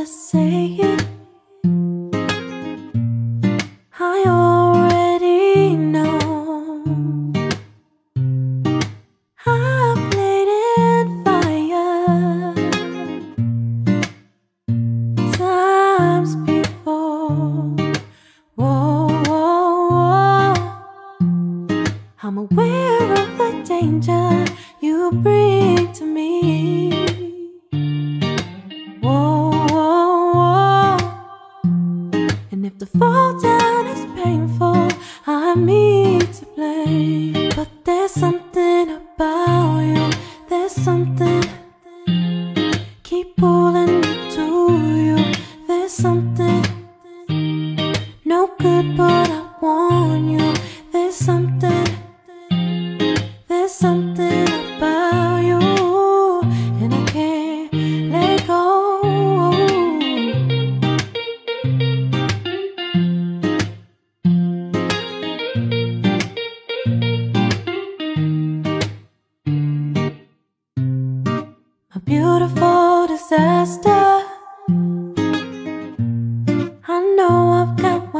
I say it. I already know. I played it fire Times before. Whoa, whoa, whoa. I'm aware of the danger you bring. day.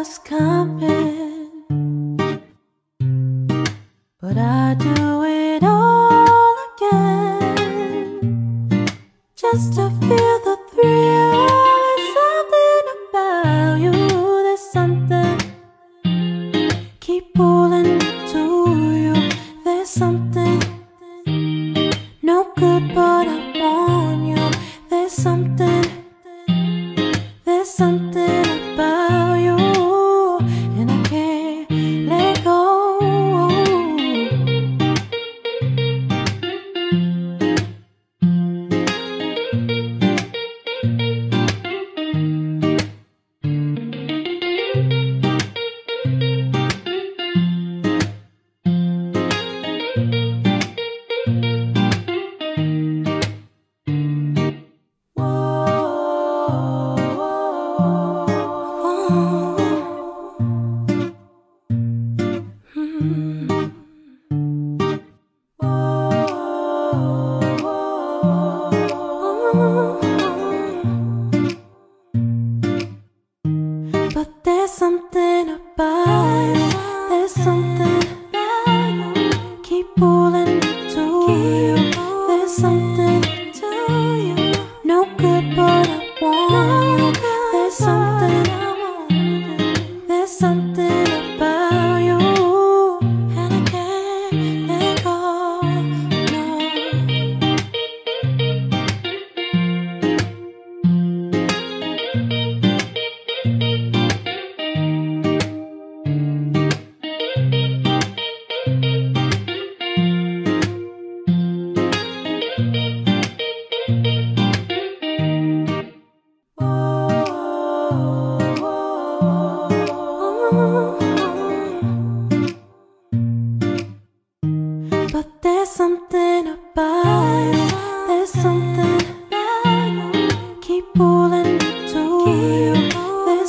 what's coming.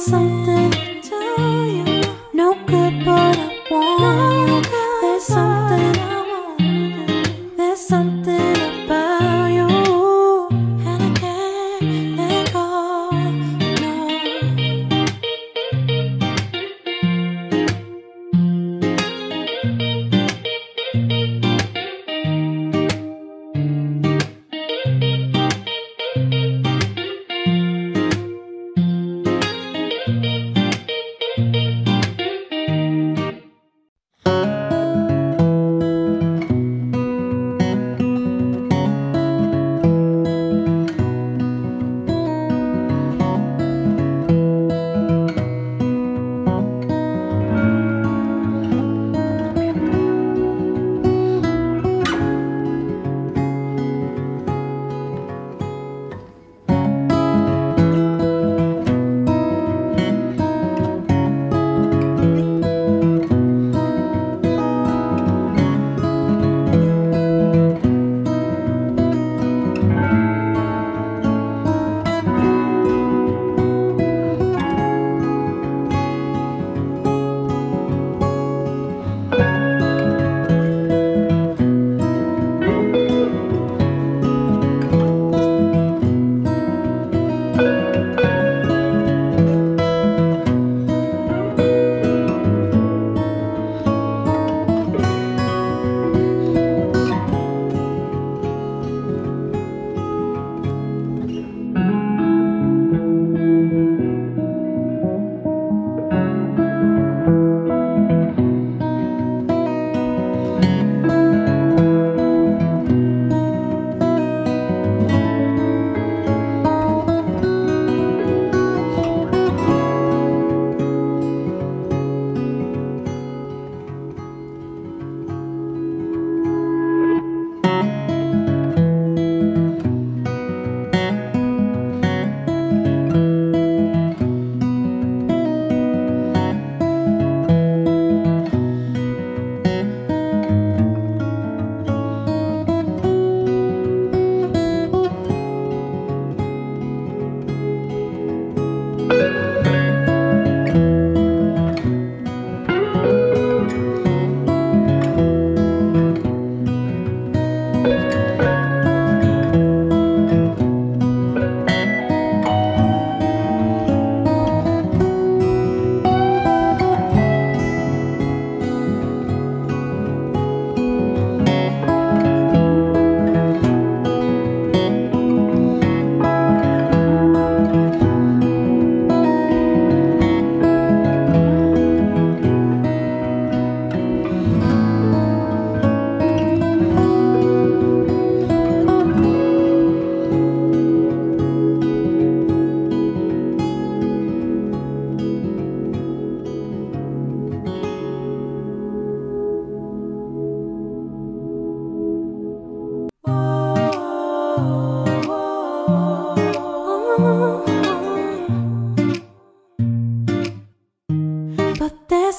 something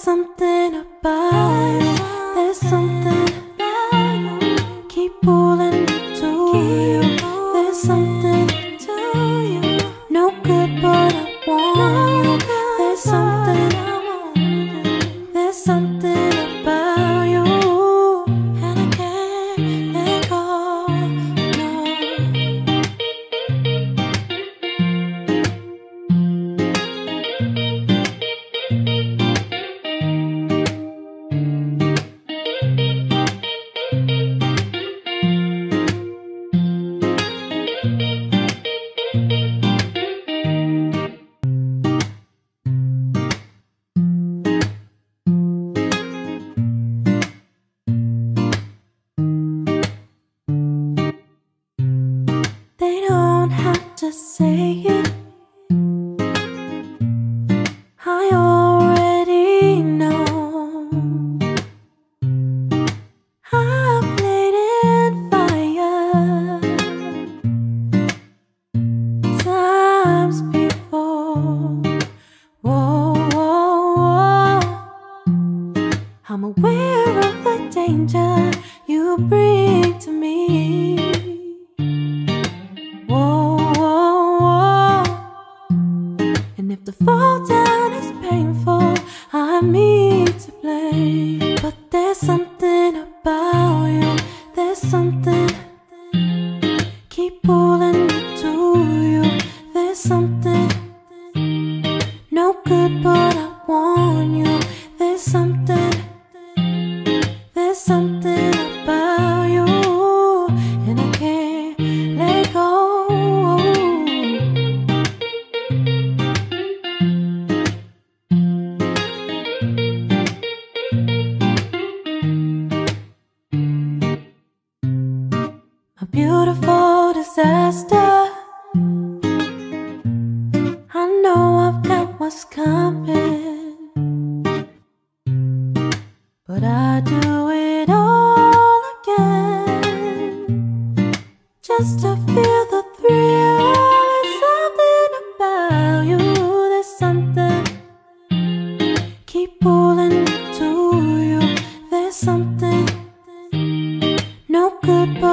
something about I already know. I played it fire Times before. Whoa, whoa, whoa. I'm aware of the danger you bring to me. Whoa, whoa, whoa. And if the fault people Would I do it all again? Just to feel the thrill. There's something about you There's something. Keep pulling to you There's something. No goodbye.